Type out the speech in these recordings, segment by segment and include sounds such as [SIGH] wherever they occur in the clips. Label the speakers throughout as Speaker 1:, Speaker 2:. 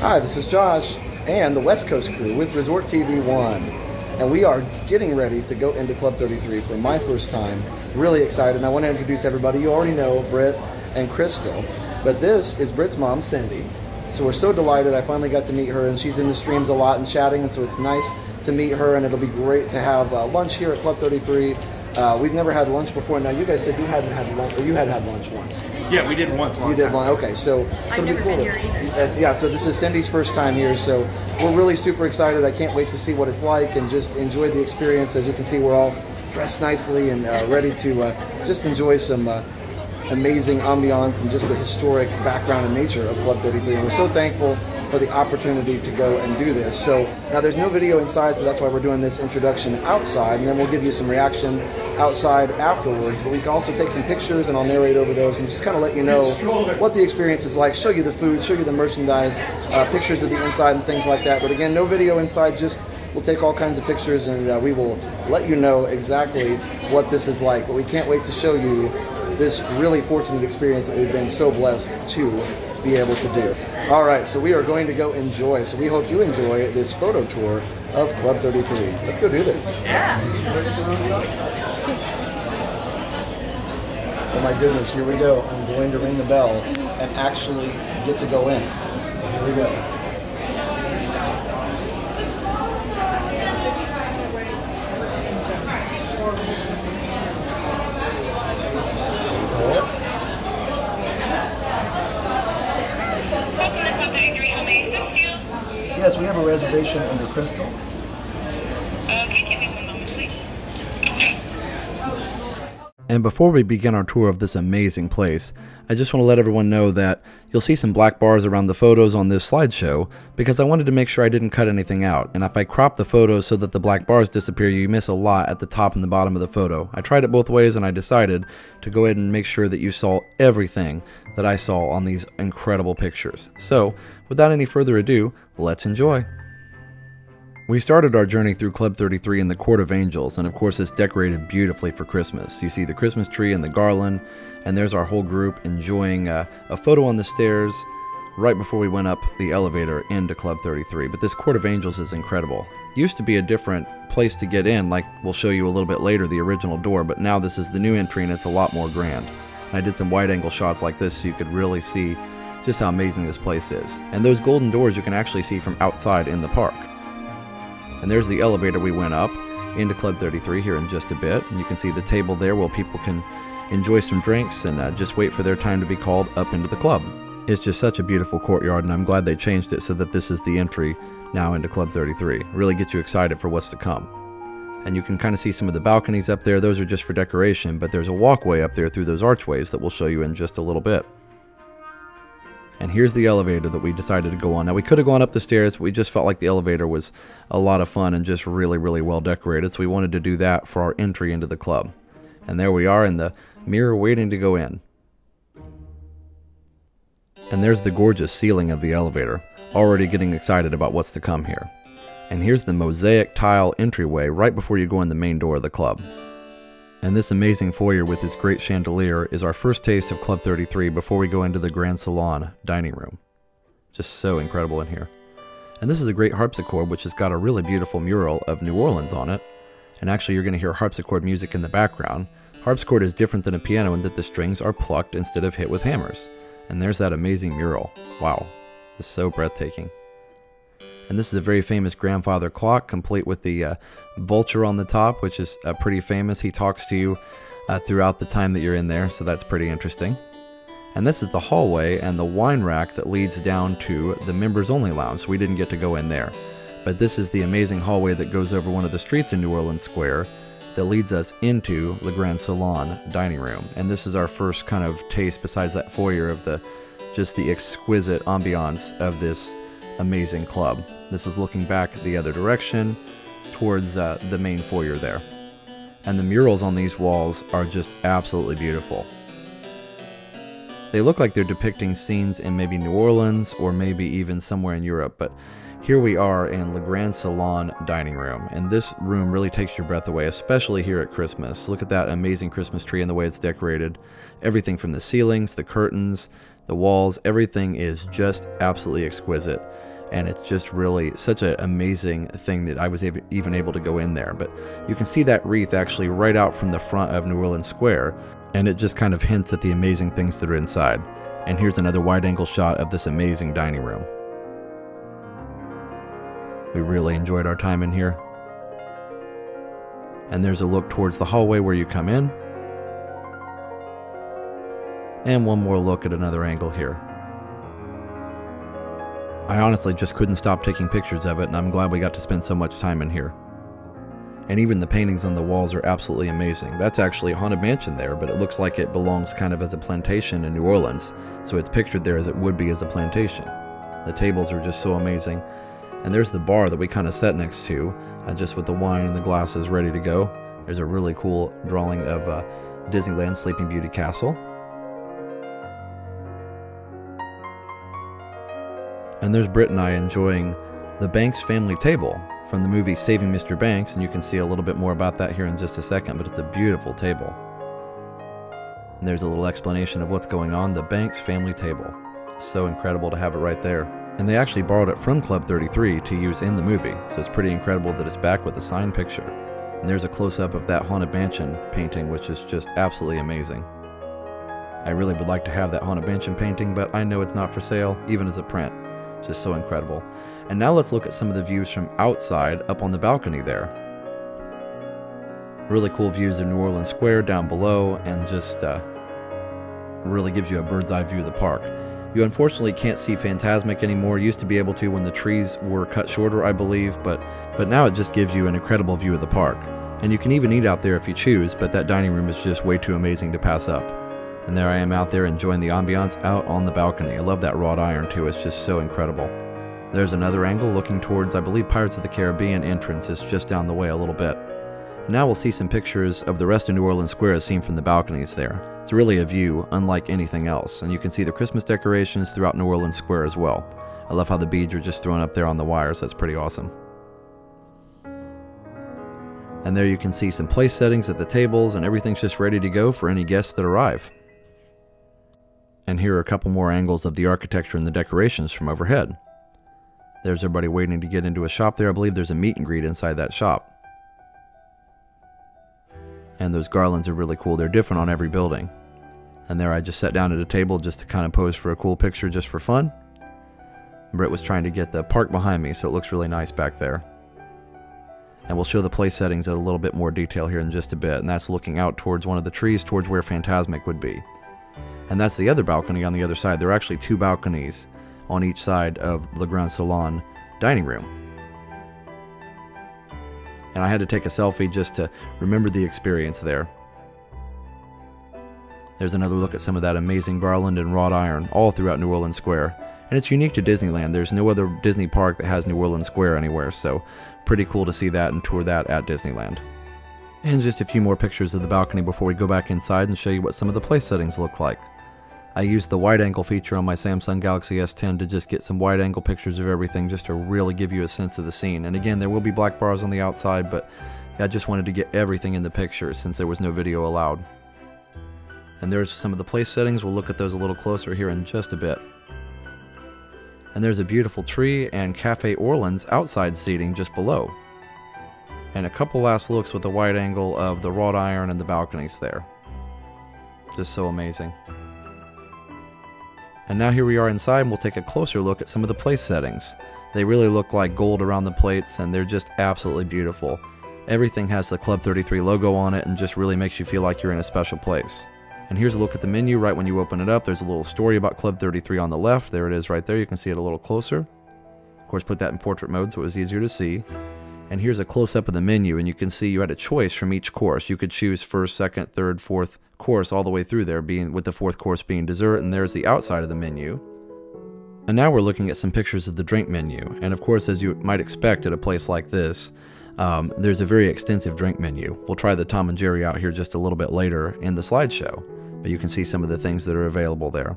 Speaker 1: Hi, this is Josh and the West Coast crew with Resort TV 1. And we are getting ready to go into Club 33 for my first time. Really excited. And I want to introduce everybody. You already know Britt and Crystal. But this is Britt's mom, Cindy. So we're so delighted. I finally got to meet her, and she's in the streams a lot and chatting. And so it's nice to meet her, and it'll be great to have uh, lunch here at Club 33. Uh, we've never had lunch before. Now, you guys said you hadn't had lunch, or you had had lunch once.
Speaker 2: Yeah, we did once.
Speaker 1: You did lunch. Okay, so, so
Speaker 3: I've never
Speaker 1: cool.
Speaker 3: been here either.
Speaker 1: uh, yeah, so this is Cindy's first time here, so we're really super excited. I can't wait to see what it's like and just enjoy the experience. As you can see, we're all dressed nicely and uh, ready to uh, just enjoy some uh, amazing ambiance and just the historic background and nature of Club 33. And we're so thankful for the opportunity to go and do this. So now there's no video inside, so that's why we're doing this introduction outside, and then we'll give you some reaction outside afterwards. But we can also take some pictures, and I'll narrate over those and just kind of let you know what the experience is like, show you the food, show you the merchandise, uh, pictures of the inside and things like that. But again, no video inside, just we'll take all kinds of pictures and uh, we will let you know exactly what this is like. But we can't wait to show you this really fortunate experience that we've been so blessed to be able to do. All right, so we are going to go enjoy. So we hope you enjoy this photo tour of Club 33. Let's go do this. Oh my goodness, here we go. I'm going to ring the bell and actually get to go in. So here we go. Yes, we have a reservation under Crystal.
Speaker 4: And before we begin our tour of this amazing place, I just want to let everyone know that you'll see some black bars around the photos on this slideshow because I wanted to make sure I didn't cut anything out. And if I crop the photos so that the black bars disappear, you miss a lot at the top and the bottom of the photo. I tried it both ways and I decided to go ahead and make sure that you saw everything that I saw on these incredible pictures. So, without any further ado, let's enjoy. We started our journey through Club 33 in the Court of Angels, and of course, it's decorated beautifully for Christmas. You see the Christmas tree and the garland, and there's our whole group enjoying uh, a photo on the stairs right before we went up the elevator into Club 33. But this Court of Angels is incredible. Used to be a different place to get in, like we'll show you a little bit later, the original door, but now this is the new entry and it's a lot more grand. And I did some wide angle shots like this so you could really see just how amazing this place is. And those golden doors you can actually see from outside in the park. And there's the elevator we went up into Club 33 here in just a bit. And you can see the table there where people can enjoy some drinks and uh, just wait for their time to be called up into the club. It's just such a beautiful courtyard, and I'm glad they changed it so that this is the entry now into Club 33. Really gets you excited for what's to come. And you can kind of see some of the balconies up there. Those are just for decoration, but there's a walkway up there through those archways that we'll show you in just a little bit. And here's the elevator that we decided to go on. Now, we could have gone up the stairs, but we just felt like the elevator was a lot of fun and just really, really well decorated. So we wanted to do that for our entry into the club. And there we are in the mirror waiting to go in. And there's the gorgeous ceiling of the elevator, already getting excited about what's to come here. And here's the mosaic tile entryway right before you go in the main door of the club. And this amazing foyer with its great chandelier is our first taste of Club 33 before we go into the Grand Salon dining room. Just so incredible in here. And this is a great harpsichord which has got a really beautiful mural of New Orleans on it. And actually, you're going to hear harpsichord music in the background. Harpsichord is different than a piano in that the strings are plucked instead of hit with hammers. And there's that amazing mural. Wow, it's so breathtaking. And this is a very famous grandfather clock, complete with the uh, vulture on the top, which is uh, pretty famous. He talks to you uh, throughout the time that you're in there, so that's pretty interesting. And this is the hallway and the wine rack that leads down to the members only lounge, so we didn't get to go in there. But this is the amazing hallway that goes over one of the streets in New Orleans Square that leads us into Le Grand Salon dining room. And this is our first kind of taste, besides that foyer, of the just the exquisite ambiance of this amazing club. This is looking back the other direction towards uh, the main foyer there. And the murals on these walls are just absolutely beautiful. They look like they're depicting scenes in maybe New Orleans or maybe even somewhere in Europe, but here we are in Le Grand Salon dining room, and this room really takes your breath away, especially here at Christmas. Look at that amazing Christmas tree and the way it's decorated. Everything from the ceilings, the curtains, The walls, everything is just absolutely exquisite. And it's just really such an amazing thing that I was even able to go in there. But you can see that wreath actually right out from the front of New Orleans Square, and it just kind of hints at the amazing things that are inside. And here's another wide angle shot of this amazing dining room. We really enjoyed our time in here. And there's a look towards the hallway where you come in. And one more look at another angle here. I honestly just couldn't stop taking pictures of it, and I'm glad we got to spend so much time in here. And even the paintings on the walls are absolutely amazing. That's actually a haunted mansion there, but it looks like it belongs kind of as a plantation in New Orleans, so it's pictured there as it would be as a plantation. The tables are just so amazing. And there's the bar that we kind of sat next to, uh, just with the wine and the glasses ready to go. There's a really cool drawing of uh, Disneyland Sleeping Beauty Castle. And there's Britt and I enjoying the Banks family table from the movie Saving Mr. Banks, and you can see a little bit more about that here in just a second, but it's a beautiful table. And there's a little explanation of what's going on the Banks family table. So incredible to have it right there. And they actually borrowed it from Club 33 to use in the movie, so it's pretty incredible that it's back with a signed picture. And there's a close up of that Haunted Mansion painting, which is just absolutely amazing. I really would like to have that Haunted Mansion painting, but I know it's not for sale, even as a print. Just so incredible. And now let's look at some of the views from outside up on the balcony there. Really cool views of New Orleans Square down below, and just uh, really gives you a bird's eye view of the park. You unfortunately can't see Fantasmic anymore. used to be able to when the trees were cut shorter, I believe, but, but now it just gives you an incredible view of the park. And you can even eat out there if you choose, but that dining room is just way too amazing to pass up. And there I am out there enjoying the ambiance out on the balcony. I love that wrought iron too, it's just so incredible. There's another angle looking towards, I believe, Pirates of the Caribbean entrance is just down the way a little bit. Now we'll see some pictures of the rest of New Orleans Square as seen from the balconies there. It's really a view unlike anything else, and you can see the Christmas decorations throughout New Orleans Square as well. I love how the beads are just thrown up there on the wires, that's pretty awesome. And there you can see some place settings at the tables, and everything's just ready to go for any guests that arrive. And here are a couple more angles of the architecture and the decorations from overhead. There's everybody waiting to get into a shop there. I believe there's a meet and greet inside that shop. And those garlands are really cool. They're different on every building. And there I just sat down at a table just to kind of pose for a cool picture just for fun. Britt was trying to get the park behind me, so it looks really nice back there. And we'll show the place settings at a little bit more detail here in just a bit, and that's looking out towards one of the trees towards where Fantasmic would be. And that's the other balcony on the other side. There are actually two balconies on each side of Le Grand Salon dining room and I had to take a selfie just to remember the experience there. There's another look at some of that amazing garland and wrought iron all throughout New Orleans Square. And it's unique to Disneyland. There's no other Disney park that has New Orleans Square anywhere, so pretty cool to see that and tour that at Disneyland. And just a few more pictures of the balcony before we go back inside and show you what some of the place settings look like. I used the wide angle feature on my Samsung Galaxy S10 to just get some wide angle pictures of everything just to really give you a sense of the scene. And again, there will be black bars on the outside, but I just wanted to get everything in the picture since there was no video allowed. And there's some of the place settings. We'll look at those a little closer here in just a bit. And there's a beautiful tree and Cafe Orleans outside seating just below. And a couple last looks with the wide angle of the wrought iron and the balconies there. Just so amazing. And now here we are inside and we'll take a closer look at some of the place settings. They really look like gold around the plates and they're just absolutely beautiful. Everything has the Club 33 logo on it and just really makes you feel like you're in a special place. And here's a look at the menu right when you open it up. There's a little story about Club 33 on the left. There it is right there. You can see it a little closer. Of course, put that in portrait mode so it was easier to see. And here's a close-up of the menu, and you can see you had a choice from each course. You could choose first, second, third, fourth, course all the way through there, being with the fourth course being dessert, and there's the outside of the menu. And now we're looking at some pictures of the drink menu. And of course, as you might expect at a place like this, um, there's a very extensive drink menu. We'll try the Tom and Jerry out here just a little bit later in the slideshow, but you can see some of the things that are available there.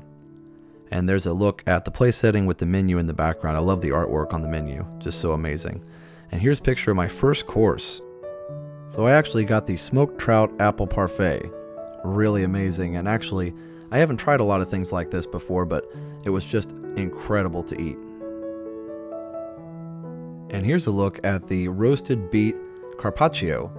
Speaker 4: And there's a look at the place setting with the menu in the background. I love the artwork on the menu, just so amazing. And here's a picture of my first course. So I actually got the smoked trout apple parfait really amazing. And actually, I haven't tried a lot of things like this before, but it was just incredible to eat. And here's a look at the roasted beet carpaccio,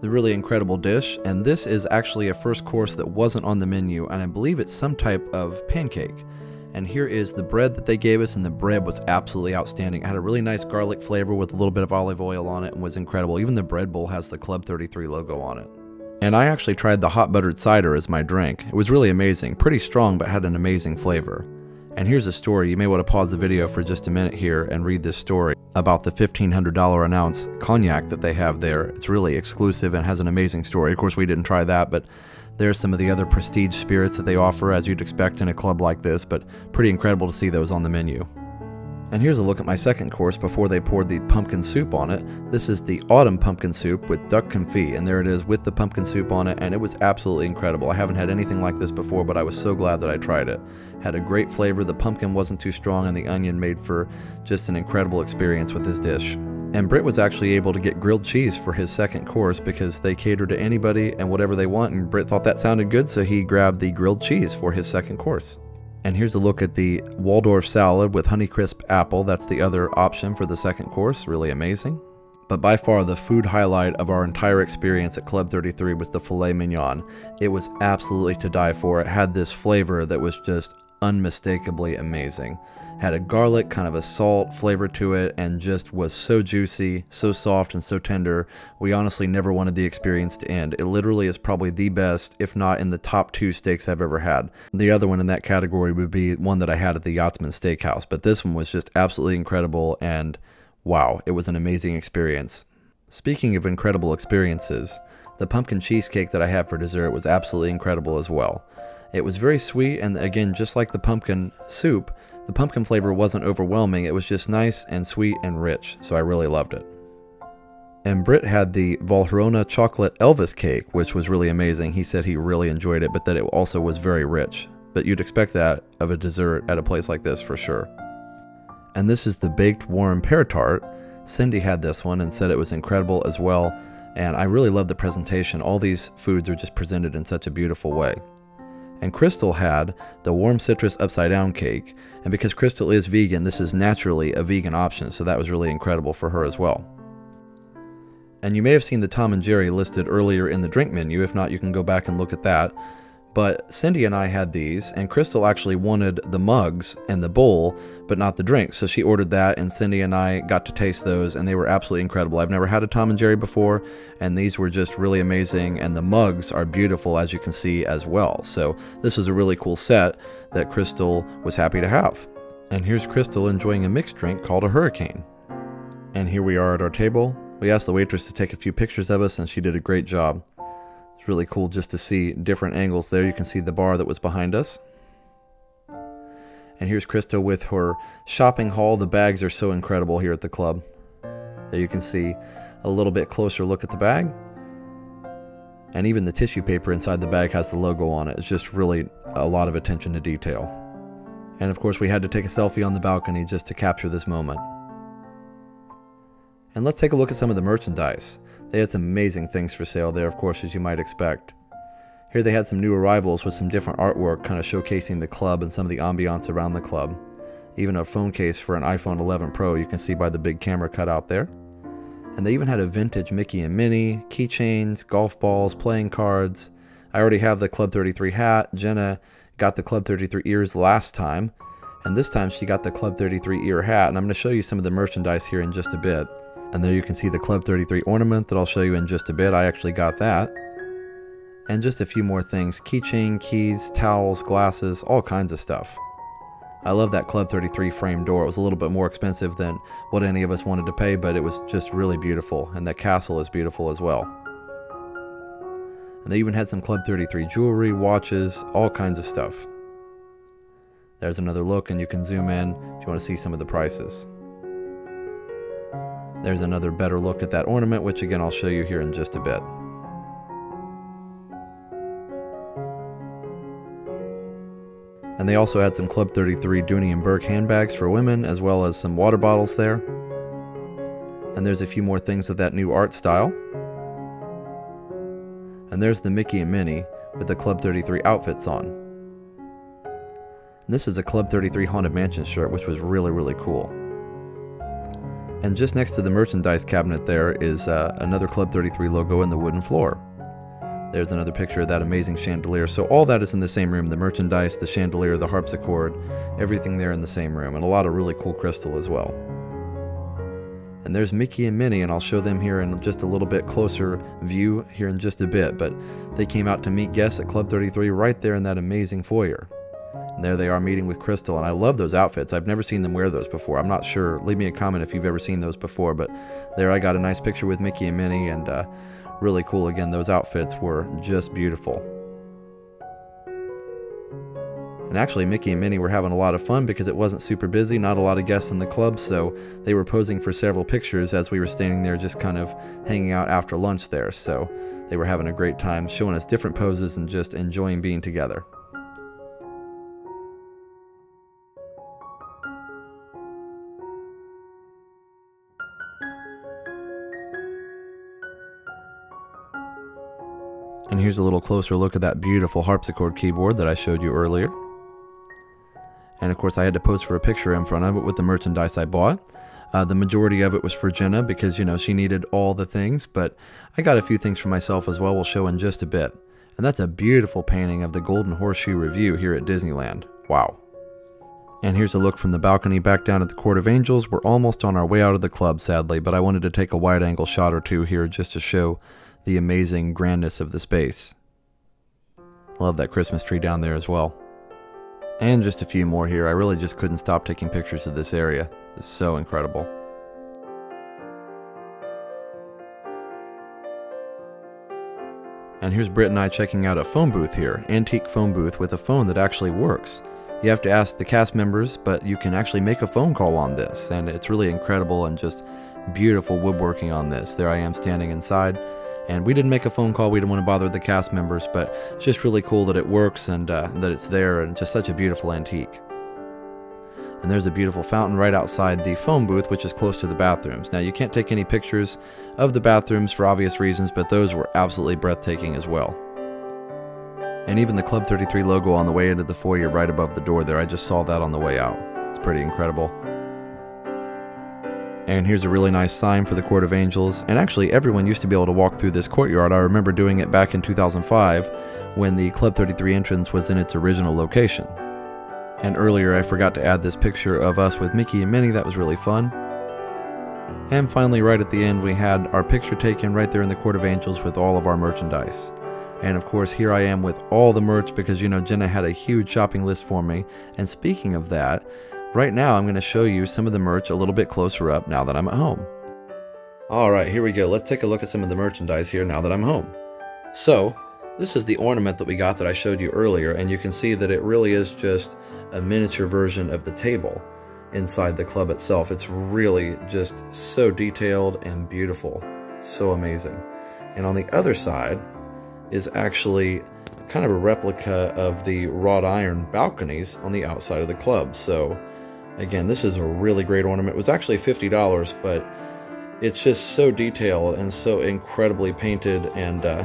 Speaker 4: the really incredible dish. And this is actually a first course that wasn't on the menu, and I believe it's some type of pancake. And here is the bread that they gave us, and the bread was absolutely outstanding. It had a really nice garlic flavor with a little bit of olive oil on it and was incredible. Even the bread bowl has the Club 33 logo on it. And I actually tried the hot buttered cider as my drink. It was really amazing, pretty strong, but had an amazing flavor. And here's a story. You may want to pause the video for just a minute here and read this story about the $1,500 an ounce cognac that they have there. It's really exclusive and has an amazing story. Of course, we didn't try that, but there's some of the other prestige spirits that they offer, as you'd expect in a club like this, but pretty incredible to see those on the menu. And here's a look at my second course before they poured the pumpkin soup on it. This is the autumn pumpkin soup with duck confit, and there it is with the pumpkin soup on it, and it was absolutely incredible. I haven't had anything like this before, but I was so glad that I tried it. Had a great flavor, the pumpkin wasn't too strong, and the onion made for just an incredible experience with this dish. And Britt was actually able to get grilled cheese for his second course because they cater to anybody and whatever they want, and Britt thought that sounded good, so he grabbed the grilled cheese for his second course. And here's a look at the Waldorf salad with Honeycrisp apple. That's the other option for the second course. Really amazing. But by far the food highlight of our entire experience at Club 33 was the filet mignon. It was absolutely to die for. It had this flavor that was just unmistakably amazing had a garlic, kind of a salt flavor to it, and just was so juicy, so soft, and so tender. We honestly never wanted the experience to end. It literally is probably the best, if not in the top two steaks I've ever had. The other one in that category would be one that I had at the Yachtsman Steakhouse, but this one was just absolutely incredible, and wow, it was an amazing experience. Speaking of incredible experiences, the pumpkin cheesecake that I had for dessert was absolutely incredible as well. It was very sweet, and again, just like the pumpkin soup, the pumpkin flavor wasn't overwhelming, it was just nice and sweet and rich, so I really loved it. And Britt had the Valrhona chocolate Elvis cake, which was really amazing. He said he really enjoyed it, but that it also was very rich. But you'd expect that of a dessert at a place like this for sure. And this is the baked warm pear tart. Cindy had this one and said it was incredible as well. And I really love the presentation. All these foods are just presented in such a beautiful way. And Crystal had the warm citrus upside down cake. And because Crystal is vegan, this is naturally a vegan option, so that was really incredible for her as well. And you may have seen the Tom and Jerry listed earlier in the drink menu. If not, you can go back and look at that. But Cindy and I had these, and Crystal actually wanted the mugs and the bowl, but not the drink. So she ordered that, and Cindy and I got to taste those, and they were absolutely incredible. I've never had a Tom and Jerry before, and these were just really amazing. And the mugs are beautiful, as you can see as well. So this is a really cool set that Crystal was happy to have. And here's Crystal enjoying a mixed drink called a Hurricane. And here we are at our table. We asked the waitress to take a few pictures of us, and she did a great job. It's really cool just to see different angles there. You can see the bar that was behind us. And here's Krista with her shopping haul. The bags are so incredible here at the club. There you can see a little bit closer look at the bag. And even the tissue paper inside the bag has the logo on it. It's just really a lot of attention to detail. And of course, we had to take a selfie on the balcony just to capture this moment. And let's take a look at some of the merchandise. They had some amazing things for sale there, of course, as you might expect. Here they had some new arrivals with some different artwork kind of showcasing the club and some of the ambiance around the club. Even a phone case for an iPhone 11 Pro you can see by the big camera cut out there. And they even had a vintage Mickey and Minnie, keychains, golf balls, playing cards. I already have the Club 33 hat. Jenna got the Club 33 ears last time. And this time she got the Club 33 ear hat. And I'm going to show you some of the merchandise here in just a bit. And there you can see the Club 33 ornament that I'll show you in just a bit. I actually got that. And just a few more things keychain, keys, towels, glasses, all kinds of stuff. I love that Club 33 frame door. It was a little bit more expensive than what any of us wanted to pay, but it was just really beautiful. And that castle is beautiful as well. And they even had some Club 33 jewelry, watches, all kinds of stuff. There's another look, and you can zoom in if you want to see some of the prices. There's another better look at that ornament, which again I'll show you here in just a bit. And they also had some Club 33 Dooney and Bourke handbags for women, as well as some water bottles there. And there's a few more things of that new art style. And there's the Mickey and Minnie with the Club 33 outfits on. And this is a Club 33 Haunted Mansion shirt, which was really, really cool. And just next to the merchandise cabinet there is uh, another Club 33 logo in the wooden floor. There's another picture of that amazing chandelier. So all that is in the same room. The merchandise, the chandelier, the harpsichord, everything there in the same room. And a lot of really cool crystal as well. And there's Mickey and Minnie, and I'll show them here in just a little bit closer view here in just a bit. But they came out to meet guests at Club 33 right there in that amazing foyer. And there they are meeting with Crystal, and I love those outfits. I've never seen them wear those before. I'm not sure. Leave me a comment if you've ever seen those before. But there I got a nice picture with Mickey and Minnie, and uh, really cool. Again, those outfits were just beautiful. And actually, Mickey and Minnie were having a lot of fun because it wasn't super busy, not a lot of guests in the club, so they were posing for several pictures as we were standing there just kind of hanging out after lunch there. So they were having a great time, showing us different poses and just enjoying being together. And here's a little closer look at that beautiful harpsichord keyboard that I showed you earlier. And of course, I had to pose for a picture in front of it with the merchandise I bought. Uh, the majority of it was for Jenna because, you know, she needed all the things, but I got a few things for myself as well, we'll show in just a bit. And that's a beautiful painting of the Golden Horseshoe Revue here at Disneyland. Wow. And here's a look from the balcony back down at the Court of Angels. We're almost on our way out of the club, sadly, but I wanted to take a wide angle shot or two here just to show the amazing grandness of the space. Love that Christmas tree down there as well. And just a few more here. I really just couldn't stop taking pictures of this area. It's so incredible. And here's Britt and I checking out a phone booth here, antique phone booth with a phone that actually works. You have to ask the cast members, but you can actually make a phone call on this, and it's really incredible and just beautiful woodworking on this. There I am standing inside, and we didn't make a phone call, we didn't want to bother the cast members, but it's just really cool that it works and uh, that it's there, and just such a beautiful antique. And there's a beautiful fountain right outside the phone booth, which is close to the bathrooms. Now, you can't take any pictures of the bathrooms for obvious reasons, but those were absolutely breathtaking as well. And even the Club 33 logo on the way into the foyer right above the door there, I just saw that on the way out. It's pretty incredible. And here's a really nice sign for the Court of Angels. And actually, everyone used to be able to walk through this courtyard. I remember doing it back in 2005 when the Club 33 entrance was in its original location. And earlier, I forgot to add this picture of us with Mickey and Minnie. That was really fun. And finally, right at the end, we had our picture taken right there in the Court of Angels with all of our merchandise. And of course, here I am with all the merch because, you know, Jenna had a huge shopping list for me. And speaking of that, right now I'm going to show you some of the merch a little bit closer up now that I'm at home. All right, here we go. Let's take a look at some of the merchandise here now that I'm home. So, this is the ornament that we got that I showed you earlier, and you can see that it really is just a miniature version of the table inside the club itself. It's really just so detailed and beautiful. So amazing. And on the other side, is actually kind of a replica of the wrought iron balconies on the outside of the club. So again, this is a really great ornament. It was actually $50, but it's just so detailed and so incredibly painted and uh,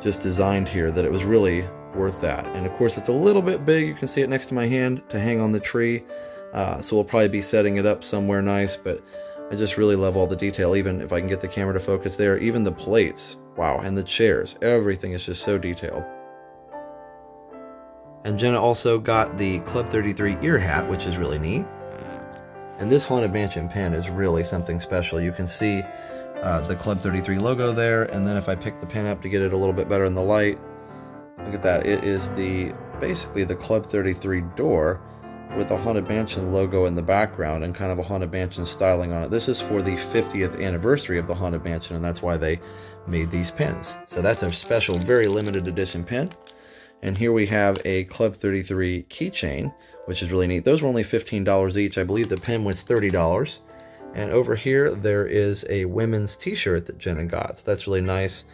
Speaker 4: just designed here that it was really worth that. And of course, it's a little bit big. You can see it next to my hand to hang on the tree. Uh, so we'll probably be setting it up somewhere nice, but I just really love all the detail, even if I can get the camera to focus there. Even the plates Wow, and the chairs. Everything is just so detailed. And Jenna also got the Club 33 ear hat, which is really neat. And this Haunted Mansion pen is really something special. You can see uh, the Club 33 logo there, and then if I pick the pen up to get it a little bit better in the light, look at that. It is the basically the Club 33 door with the Haunted Mansion logo in the background and kind of a Haunted Mansion styling on it. This is for the 50th anniversary of the Haunted Mansion, and that's why they made these pins. So that's a special, very limited edition pin. And here we have a Club 33 keychain, which is really neat. Those were only $15 each. I believe the pin was $30. And over here, there is a women's t-shirt that Jenna got. So that's really nice.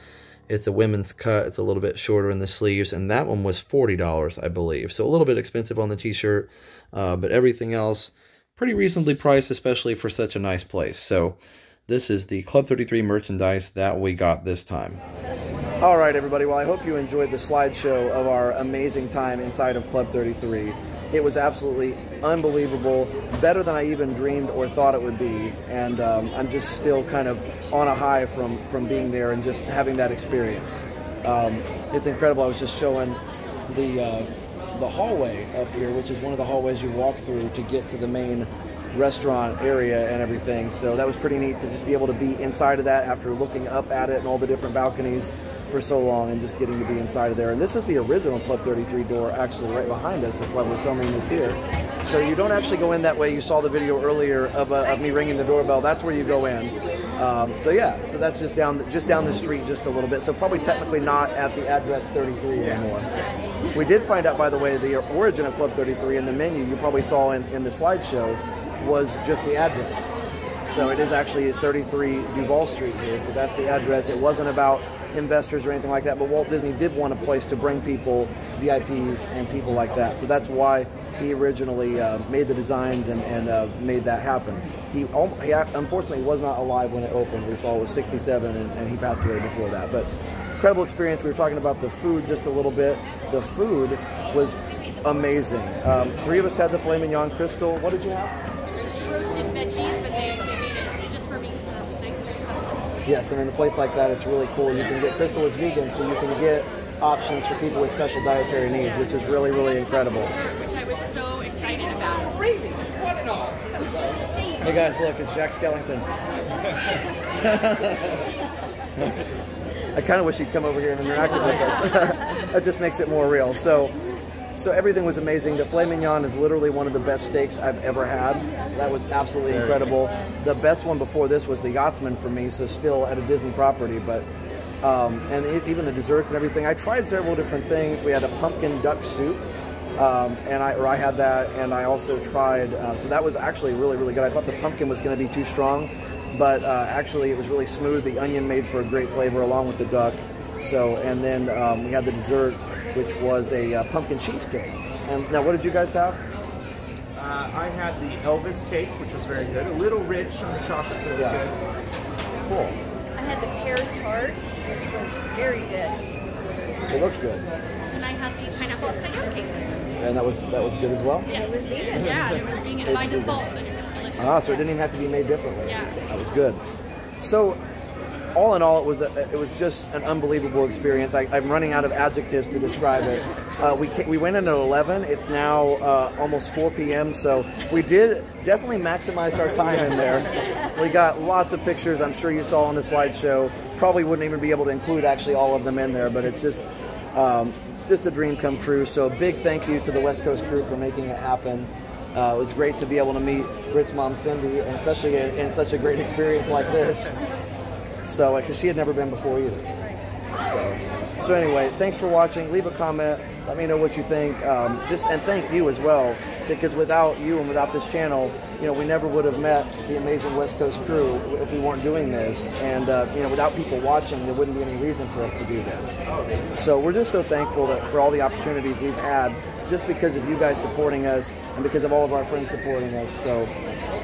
Speaker 4: It's a women's cut. It's a little bit shorter in the sleeves. And that one was $40, I believe. So a little bit expensive on the t-shirt. Uh, but everything else, pretty reasonably priced, especially for such a nice place. So this is the Club 33 merchandise that we got this time.
Speaker 1: All right, everybody. Well, I hope you enjoyed the slideshow of our amazing time inside of Club 33. it was absolutely unbelievable, better than I even dreamed or thought it would be. And um, I'm just still kind of on a high from, from being there and just having that experience. Um, it's incredible. I was just showing the, uh, the hallway up here, which is one of the hallways you walk through to get to the main restaurant area and everything. So that was pretty neat to just be able to be inside of that after looking up at it and all the different balconies for so long and just getting to be inside of there. And this is the original Club 33 door actually right behind us. That's why we're filming this here. So you don't actually go in that way. You saw the video earlier of, uh, of me ringing the doorbell. That's where you go in. Um, so yeah, so that's just down the, just down the street just a little bit. So probably technically not at the address 33 anymore. We did find out, by the way, the origin of Club 33 in the menu you probably saw in, in the slideshow was just the address. So it is actually 33 Royal Street here. So that's the address. It wasn't about investors or anything like that, but Walt Disney did want a place to bring people, VIPs, and people like that. So that's why he originally uh, made the designs and, and uh, made that happen. He, he, unfortunately was not alive when it opened. We saw it was 67 and, and he passed away before that. But incredible experience. We were talking about the food just a little bit. The food was amazing. Um, three of us had the filet mignon. Crystal, what did you have?
Speaker 2: roasted veggies, but they,
Speaker 1: Yes, and in a place like that, it's really cool. You can get Crystal is vegan, so you can get options for people with special dietary needs, which is really, really incredible.
Speaker 2: Which I was so excited about.
Speaker 1: Hey guys, look, it's Jack Skellington. [LAUGHS] I kind of wish you'd come over here and interact with us. [LAUGHS] that just makes it more real. So, so everything was amazing. The filet mignon is literally one of the best steaks I've ever had. That was absolutely incredible. The best one before this was the Yachtsman for me, so still at a Disney property, but um, and it, even the desserts and everything. I tried several different things. We had a pumpkin duck soup, um, and I or I had that, and I also tried. Uh, so that was actually really really good. I thought the pumpkin was going to be too strong, but uh, actually it was really smooth. The onion made for a great flavor along with the duck. So and then um, we had the dessert, which was a uh, pumpkin cheesecake. And now, what did you guys have?
Speaker 3: Uh, I had the Elvis cake, which was very good. A little rich on the chocolate, but it was
Speaker 1: Yeah.
Speaker 3: good.
Speaker 1: Cool.
Speaker 5: I had the pear tart, which was very good.
Speaker 1: It looked good,
Speaker 2: And I had the pineapple upside down cake.
Speaker 1: and that was that was good as well.
Speaker 2: Yeah.
Speaker 5: It was vegan.
Speaker 2: Yeah, [LAUGHS] it was vegan by
Speaker 1: It's
Speaker 2: default, and it was delicious.
Speaker 1: Ah, so it didn't even have to be made differently.
Speaker 2: Yeah.
Speaker 1: that was good. So, all in all, it was a, it was just an unbelievable experience. I, I'm running out of adjectives to describe it. Uh, we we went in at 11. It's now uh, almost 4 p.m. So we did definitely maximized our time in there. We got lots of pictures. I'm sure you saw on the slideshow. Probably wouldn't even be able to include actually all of them in there, but it's just. Um, just a dream come true. So big thank you to the West Coast crew for making it happen. Uh, it was great to be able to meet Britt's mom, Cindy, and especially in, in such a great experience like this. So, because she had never been before either. So, so anyway, thanks for watching. Leave a comment. Let me know what you think. Um, just and thank you as well, because without you and without this channel, you know, we never would have met the amazing West Coast crew if we weren't doing this. And uh, you know, without people watching, there wouldn't be any reason for us to do this. So we're just so thankful that for all the opportunities we've had, just because of you guys supporting us and because of all of our friends supporting us. So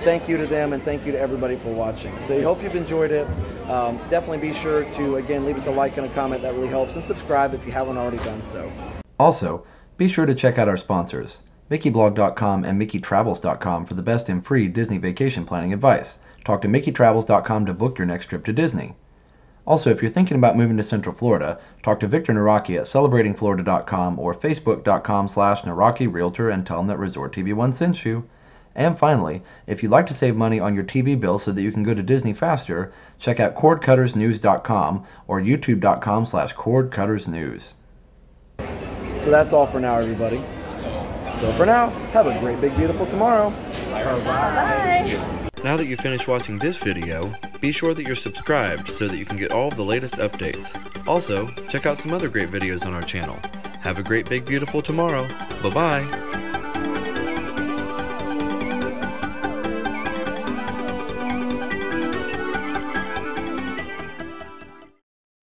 Speaker 1: thank you to them and thank you to everybody for watching. So I hope you've enjoyed it. Um, definitely be sure to again leave us a like and a comment. That really helps, and subscribe if you haven't already done so.
Speaker 4: Also, be sure to check out our sponsors, MickeyBlog.com and MickeyTravels.com for the best in free Disney vacation planning advice. Talk to MickeyTravels.com to book your next trip to Disney. Also, if you're thinking about moving to Central Florida, talk to Victor Nawrocki at CelebratingFlorida.com or Facebook.com slash Nawrocki Realtor and tell him that Resort TV One sent you. And finally, if you'd like to save money on your TV bill so that you can go to Disney faster, check out CordCuttersNews.com or YouTube.com slash CordCuttersNews.
Speaker 1: So that's all for now, everybody. So for now, have a great, big, beautiful tomorrow.
Speaker 5: Bye.
Speaker 4: Now that you've finished watching this video, be sure that you're subscribed so that you can get all of the latest updates. Also, check out some other great videos on our channel. Have a great big beautiful tomorrow. Bye bye!